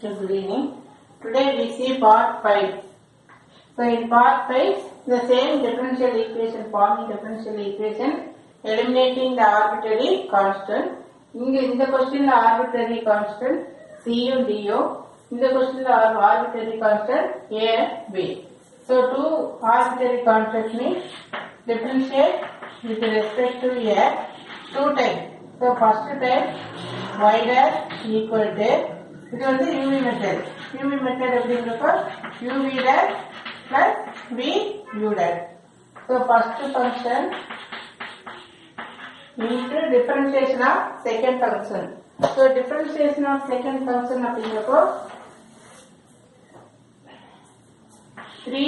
So good evening. Today we see part 5. So in part 5, the same differential equation, forming differential equation, eliminating the arbitrary constant. இங்க இந்த கொஸ்டின்ல arbitrary constant சியும் டியும் இந்த கொஸ்டின்ல arbitrary constant a and b. So two arbitrary constants means differentiate with respect to a two times. So first type y dash equal to இது வந்து UV method UV method அப்படிங்கிறப்ப UV dash plus V U dash. So first function into differentiation of second function. So differentiation of second function அப்படிங்கிறப்போ 3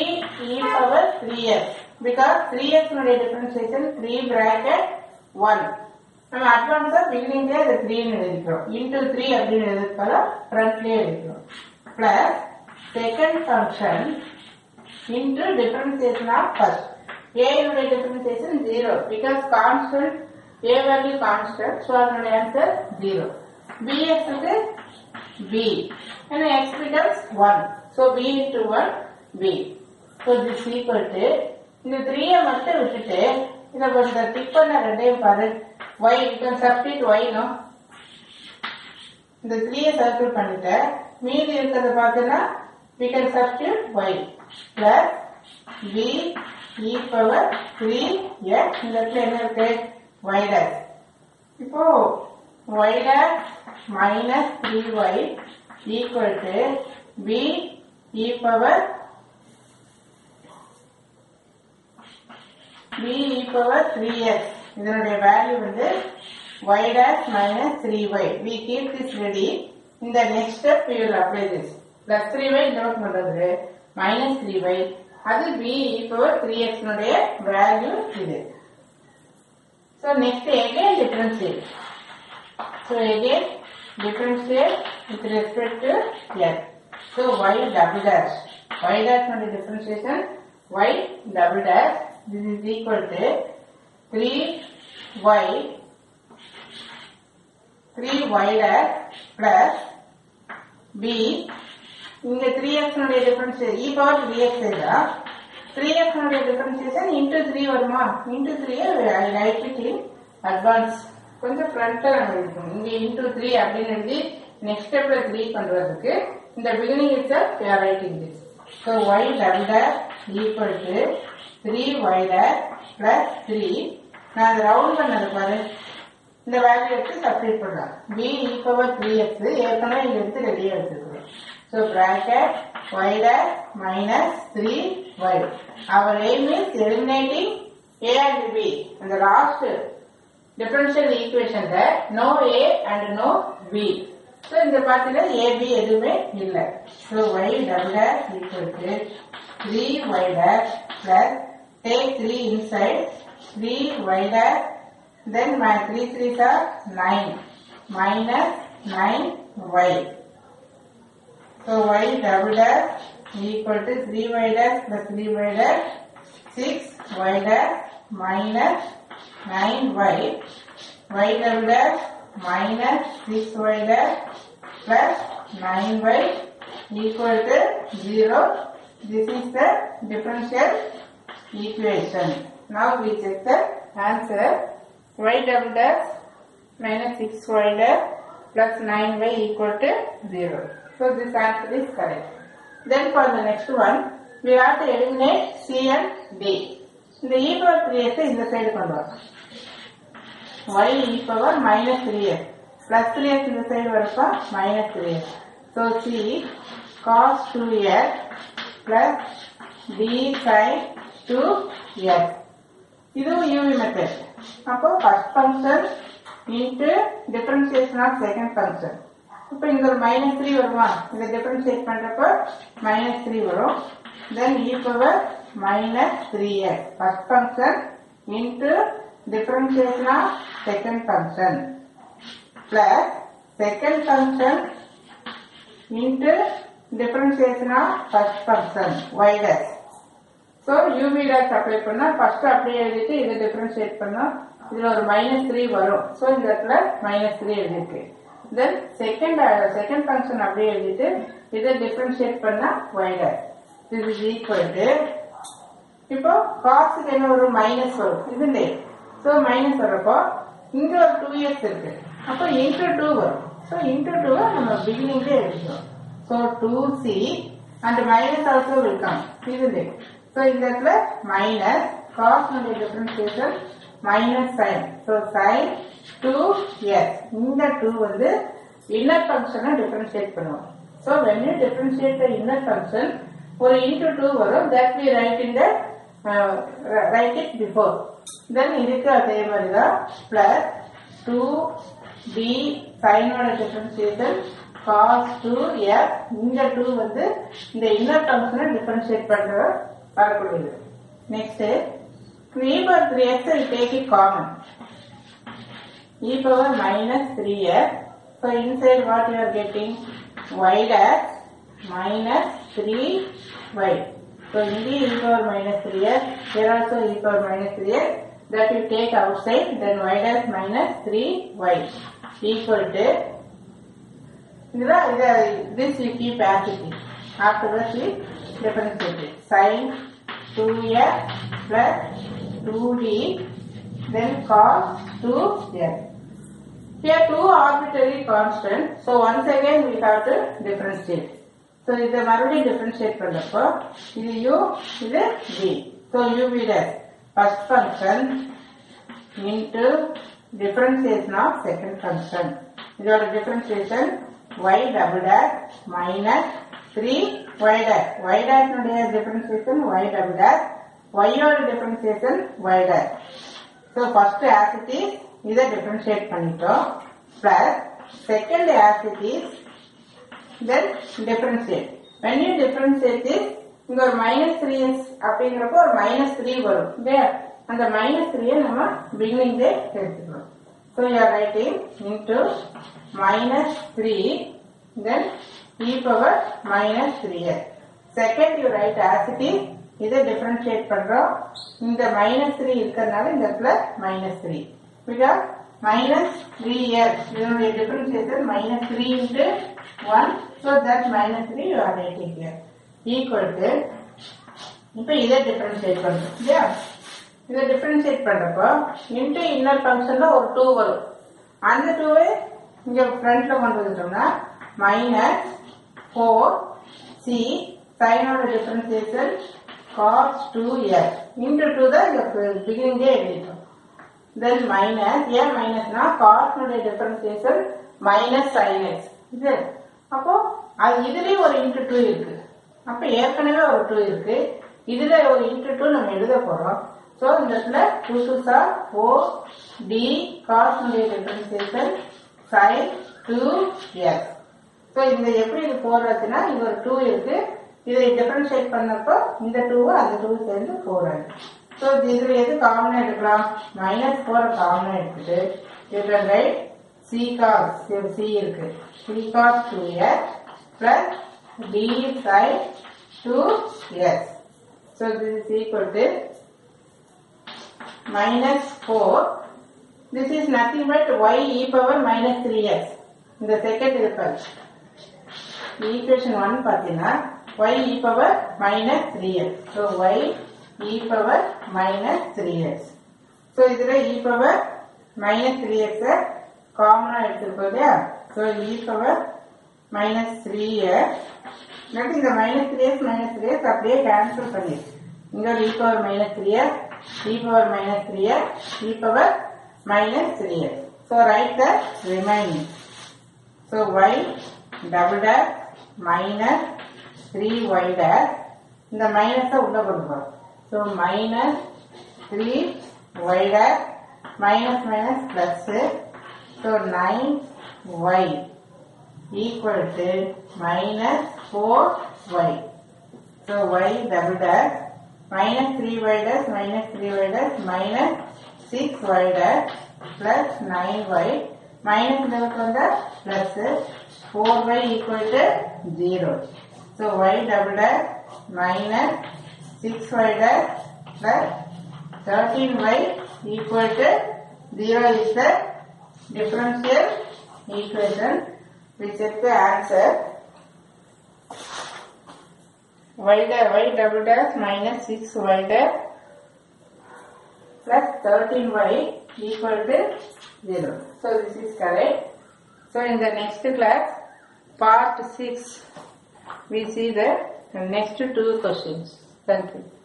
e power 3s because 3s உடைய differentiation 3 bracket 1 நம்ம அட்வான்ஸா பிகினிங்ல அது த்ரீன்னு எழுதிக்கிறோம் இன்டூ த்ரீ அப்படின்னு எழுதுறதால ஃப்ரண்ட்லயே எழுதிக்கிறோம் plus second function into differentiation of first a னுடைய differentiation zero because constant A value constant so அதனுடைய ஆன்சர் 0 bx க்கு b. and x becomes 1 so b into 1 b. so this is equal to இந்த 3 மட்டும் விட்டுட்டு இதை கொஞ்சம் tick பண்ண ரெண்டையும் பாரு ஒய் இக்கன் சப்ஸ்டிட் ஒய்னும் இந்த த்ரீயை சர்க்கிள் பண்ணிட்டேன் மீதி இருக்கிறத பார்த்தீங்கன்னா we can substitute y plus b e power 3 x இந்த இடத்துல என்ன இருக்கு y dash இப்போ y dash minus 3y equal to b e power b e power 3x இதனுடைய வேல்யூ வந்து y dash minus 3y we keep this ready in the next step we will apply this plus 3y இந்த பக்கம் பண்றது minus 3y அது b e power 3x னுடைய value இது so next again differentiate so again differentiate with respect to x so y double dash y dash னுடைய differentiation y double dash this is equal to 3y 3y dash plus b. இங்க 3x னுடைய differentiation e power 3x இதா? 3x னுடைய differentiation into 3 வருமா? Into 3 I write it in advance கொஞ்சம் ஃப்ரண்ட்ல நம்ம இங்க into 3 அப்படின்னு எழுதி நெக்ஸ்ட் ஸ்டெப்ல 3 பண்றதுக்கு இந்த beginning it's we are writing this so y double dash equal three y dash plus three நான் அதை ரவுண்ட் பண்ணது பாரு. இந்த வேல்யூ எடுத்து சப்ரேட் பண்ணலாம். பி இ த்ரீ எடுத்து ஏற்கனவே இங்க எடுத்து ரெடியாக எடுத்துக்கிறோம் so bracket y minus three y our aim is eliminating A and B அந்த last differential ஈக்குவேஷன்ல no A and no B so இந்த பார்த்தீங்கன்னா ஏபி எதுவுமே இல்லை. So y double equal to 3 y dash plus take 3 inside 3 y dash then my 3 3s are 9 minus 9 y. So y double dash equal to 3 y dash plus 3 y dash 6 y dash minus 9 y. Y double dash minus 6 y dash plus 9 y equal to 0 This is the differential equation. Now we check the answer. y double dash minus 6y dash plus 9y equal to 0. So this answer is correct. Then for the next one, we have to eliminate c and d. இந்த e power 3x இந்த side கொண்டு வரோம் y e power minus 3x plus 3x இந்த side வரப்ப minus 3x. So c cos 2x plus d sin 2x. இதுவும் UV method அப்போ first function into differentiation of second function இப்போ இங்க ஒரு மைனஸ் த்ரீ வருமா? இதை டிஃபரன்சியேட் பண்றப்ப மைனஸ் த்ரீ வரும். Then e power minus three x first function into differentiation of second function plus second function into differentiation of first function y so UV dot apply பண்ணா first அப்படியே எழுதிட்டு இதை differentiate பண்ணா இதுல ஒரு minus three வரும். So இந்த இடத்துல மைனஸ் த்ரீ எழுதிருக்கு தென் செகண்ட் செகண்ட் ஃபங்க்ஷன் அப்படியே எழுதிட்டு இதை டிஃபரன்ஷியேட் பண்ணா y dash this is equal to இப்போ காசுக்கு என்ன ஒரு மைனஸ் வரும்? இதுலே. ஸோ மைனஸ் வரப்போ இங்க ஒரு டூ இயர்ஸ் இருக்கு. அப்போ இன்டூ டூ வரும். ஸோ இன்டூ டூவை நம்ம பிகினிங்லேயே எழுதிக்கிறோம் so two C and minus also will come இதுலே ஸோ இந்த இடத்துல minus காஸ்னுடைய differentiation minus sine so sine two S இந்த டூ வந்து இன்னர் ஃபங்க்ஷனை டிஃபரன்ஷியேட் பண்ணுவோம். So when you differentiate the inner function ஒரு இன்டூ டூ வரும். That we write in the right it before then இதுக்கு அதே மாதிரி தான் பிளஸ் டூ பி சைனோட டிஃபரன்சியேஷன் காஸ் டூ எஃப் இந்த டூ வந்து இந்த இன்னர் ஃபங்க்ஷனை டிஃபரன்ஷியேட் பண்ற வரக்கூடியது next e power three x I take it common e power minus 3x. So inside what you are getting? y dash minus 3y. So in the e power minus 3x, here also e power minus 3x. That you take outside, then y dash minus 3y equal to இதுதான் இத this you keep as it is. Afterwards we differentiate it. Sin 2x plus 2d then cos 2x. Here two arbitrary constant. So once again we have to differentiate. So இதை மறுபடியும் differentiate பண்ணப்போ இது u இது v. So u v dash first function into differentiation of second function. இதோட differentiation y double dash minus 3 y dash. y dash னுடைய differentiation y double dash. y ஓட differentiation y dash. So first as it is இதை differentiate பண்ணிட்டோம் plus second as it is then differentiate. When you differentiate this இங்க ஒரு minus three அப்படிங்கிறப்போ ஒரு minus three வரும் இல்லையா அந்த மைனஸ் த்ரீயை நம்ம பிகினிங்லே எடுத்துக்கிறோம் so you're writing into minus three then e power minus three second you write is. இதை differentiate பண்றோம். இந்த மைனஸ் த்ரீ இருக்கிறதுனால இந்த plus minus three because minus three here இதனுடைய differentiation minus three into one so that minus three you are writing here equal to இப்போ இதை differentiate பண்றோம். இல்லையா இதை டிஃபரன்ஷியேட் பண்றப்போ இன்ட்டு இன்னர் ஃபங்க்ஷன்ல ஒரு டூ வரும். அந்த டூவை இங்க ஃப்ரண்ட்ல கொண்டு வந்துட்டோம்னா minus four C சைனோட differentiation cos two S into two தான் இங்க பிகினிங்கே எழுதிட்டோம். தென் மைனஸ் ஏன் மைனஸ்னா காஸ்னுடைய டிஃபரன்சியேஷன் மைனஸ் சைனஸ் இது. அப்போ அது இதுலயும் ஒரு இன்ட்டு டூ இருக்கு. அப்ப ஏற்கனவே ஒரு டூ இருக்கு. இதுல ஒரு இன்ட்டு டூ நம்ம எழுத போறோம். ஸோ இந்த இடத்துல டூ ஓ சார் D காஸ்னுடைய differentiation sine two S so இந்த எப்படி இது போடுறதுன்னா இங்க ஒரு டூ இருக்கு. இதை டிஃபரன்ஷியேட் பண்ணப்போ இந்த டூவும் அந்த டூ சேர்ந்து ஃபோர் ஆயிடும். ஸோ இதுல எது காமனா எடுக்கலாம்? மைனஸ் ஃபோர் காமனா எடுத்துட்டு இதுல ரைட் சி காஸ் சி இருக்கு. C cos two S plus D sine two S so this is equal to minus 4. This is nothing but y e power minus 3x. இந்த second இருப்பது equation one பார்த்தீங்கன்னா y e power minus 3x. So y e power minus 3x. So இதுல e power minus 3x காமனா எடுத்துருக்கோம் இல்லையா so e power minus 3x. இல்லாட்டி இந்த minus 3x minus 3x அப்படியே கேன்சல் பண்ணிடு இங்க ஒரு e power minus 3x e power minus 3x, e power minus 3x. So write the remaining. So y double dash minus 3y dash இந்த மைனஸை உள்ள கொண்டு போறோம் so minus three y dash minus minus plus so nine y equal to minus four y so y double dash minus 3y dash minus 3y dash minus 6y dash plus 9y minus லெவலுக்கு வந்தா plus 4y equal to 0. So y double dash minus 6y dash plus 13y equal to 0 is the differential equation. We check the answer. y y double dash minus 6y dash plus 13y equal to 0. So this is correct. So in the next class, part 6, we see the next two questions. Thank you.